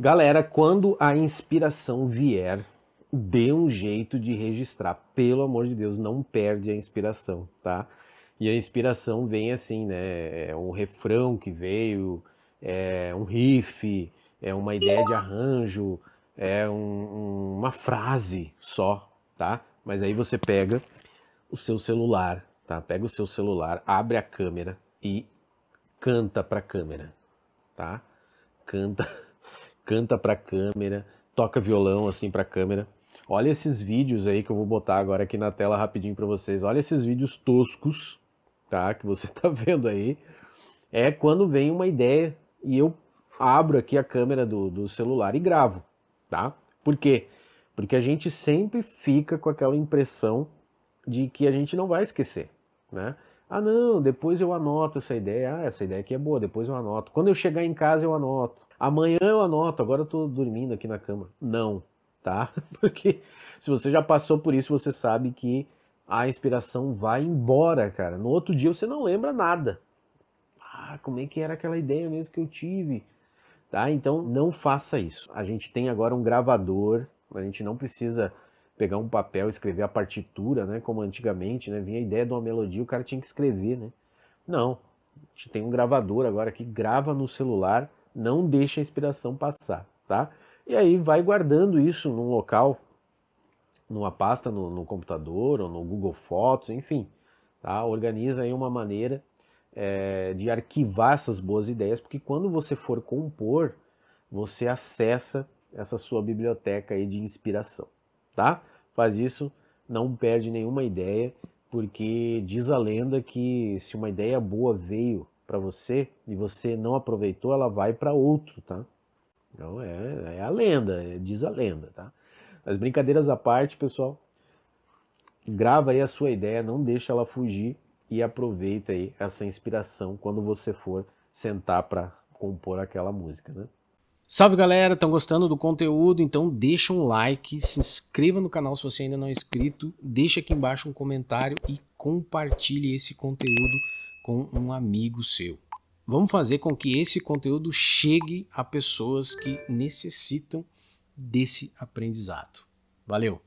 Galera, quando a inspiração vier, dê um jeito de registrar. Pelo amor de Deus, não perde a inspiração, tá? E a inspiração vem assim, né? É um refrão que veio, é um riff, é uma ideia de arranjo, é um, uma frase só, tá? Mas aí você pega o seu celular, tá? Pega o seu celular, abre a câmera e canta para a câmera, tá? Canta, canta para a câmera, toca violão assim para a câmera. Olha esses vídeos aí que eu vou botar agora aqui na tela rapidinho para vocês. Olha esses vídeos toscos, tá? Que você tá vendo aí. É quando vem uma ideia e eu abro aqui a câmera do, do celular e gravo tá? Por quê? Porque a gente sempre fica com aquela impressão de que a gente não vai esquecer, né? Ah, não, depois eu anoto essa ideia. Ah, essa ideia aqui é boa, depois eu anoto. Quando eu chegar em casa, eu anoto. Amanhã eu anoto, agora eu tô dormindo aqui na cama. Não, tá? Porque se você já passou por isso, você sabe que a inspiração vai embora, cara. No outro dia você não lembra nada. Ah, como é que era aquela ideia mesmo que eu tive? Tá? Então não faça isso. A gente tem agora um gravador, a gente não precisa pegar um papel, escrever a partitura, né? Como antigamente, né? Vinha a ideia de uma melodia, o cara tinha que escrever, né? Não. A gente tem um gravador agora que grava no celular, não deixa a inspiração passar, tá? E aí vai guardando isso num local, numa pasta no, no computador ou no Google Fotos, enfim, tá? Organiza aí uma maneira é, de arquivar essas boas ideias, porque quando você for compor, você acessa essa sua biblioteca aí de inspiração, tá? Faz isso, não perde nenhuma ideia, porque diz a lenda que se uma ideia boa veio para você e você não aproveitou, ela vai para outro, tá? Então é, é a lenda, é, diz a lenda, tá? As brincadeiras à parte, pessoal, grava aí a sua ideia, não deixa ela fugir e aproveita aí essa inspiração quando você for sentar para compor aquela música, né? Salve galera, estão gostando do conteúdo? Então deixa um like, se inscreva no canal se você ainda não é inscrito, deixa aqui embaixo um comentário e compartilhe esse conteúdo com um amigo seu. Vamos fazer com que esse conteúdo chegue a pessoas que necessitam desse aprendizado. Valeu!